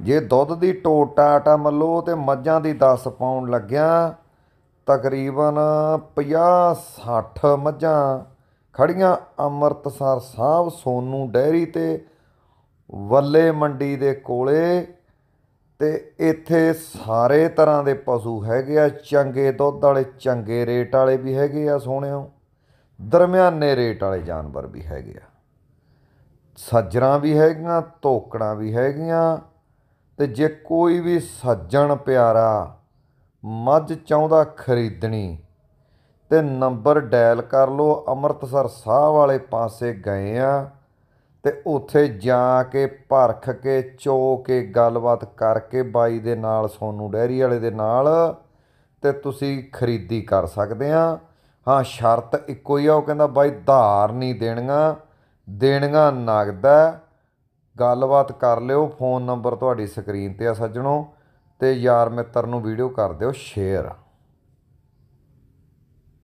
ਜੇ ਦੁੱਧ ਦੀ ਟੋਟਾ ਆਟਾ ਮੱਲੋ ਤੇ ਮੱਝਾਂ ਦੀ 10 ਪਾਉਣ ਲੱਗਿਆ, ਤਕਰੀਬਨ 50 60 ਮੱਝਾਂ ਖੜੀਆਂ ਅੰਮ੍ਰਿਤਸਰ ਸਾਹਿਬ ਸੋਨੂ ਡੈਰੀ ਤੇ ਵੱਲੇ ਮੰਡੀ ਦੇ ਕੋਲੇ ਤੇ ਇੱਥੇ ਸਾਰੇ ਤਰ੍ਹਾਂ ਦੇ ਪਸ਼ੂ ਹੈਗੇ ਆ, ਚੰਗੇ ਦੁੱਧ ਵਾਲੇ, ਚੰਗੇ ਰੇਟ ਵਾਲੇ ਵੀ ਹੈਗੇ ਆ ਸੋਹਣਿਓ। ਦਰਮਿਆਨੇ ਰੇਟ ਵਾਲੇ ਜਾਨਵਰ ਵੀ ਹੈਗੇ ਆ। ਸੱਜਰਾਂ ਵੀ ਹੈਗੀਆਂ, ਤੋਕੜਾਂ ਵੀ ਹੈਗੀਆਂ ਤੇ ਜੇ ਕੋਈ ਵੀ ਸੱਜਣ ਪਿਆਰਾ ਮੱਝ ਚਾਹੁੰਦਾ ਖਰੀਦਣੀ, ਤੇ ਨੰਬਰ ਡਾਇਲ ਕਰ ਲਓ, ਅੰਮ੍ਰਿਤਸਰ ਸਾਹਿਬ ਵਾਲੇ ਪਾਸੇ ਗਏ ਆ, ਤੇ ਉੱਥੇ ਜਾ ਕੇ ਭਰਖ ਕੇ, ਚੋ ਕੇ ਗੱਲਬਾਤ ਕਰਕੇ ਬਾਈ ਦੇ ਨਾਲ, ਸੋਨੂ ਡੈਰੀ ਵਾਲੇ ਦੇ ਨਾਲ, ਤੇ ਤੁਸੀਂ ਖਰੀਦੀ ਕਰ ਸਕਦੇ ਆ। ਹਾਂ, ਸ਼ਰਤ ਇੱਕੋ ਹੀ ਆ, ਉਹ ਕਹਿੰਦਾ ਬਾਈ, ਧਾਰ ਨਹੀਂ ਦੇਣੀਆਂ ਦੇਣੀਆਂ ਨਗਦ ਹੈ। ਗੱਲਬਾਤ ਕਰ ਲਿਓ, ਫੋਨ ਨੰਬਰ ਤੁਹਾਡੀ ਸਕਰੀਨ ਤੇ ਆ ਸੱਜਣੋ, ਤੇ ਯਾਰ ਮਿੱਤਰ ਨੂੰ ਵੀਡੀਓ ਕਰ ਦਿਓ, ਸ਼ੇਅਰ।